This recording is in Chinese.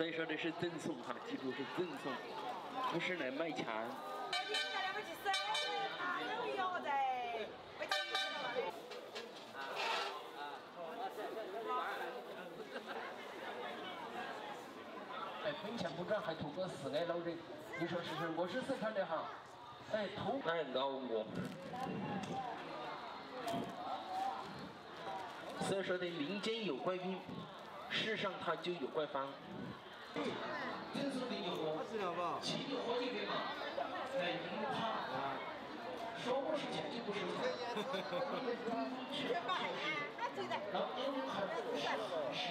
所以说这是赠送哈，记住是赠送。不是来卖钱。哎，本钱不赚还图个死爱老人，你说是不是？我是四川的哈。哎，图哎，熬我。所以说的民间有怪病，世上它就有怪方。听说的你喝，请你喝一杯嘛。哎，你怕？说不是钱就不是钱。然后你们还不是？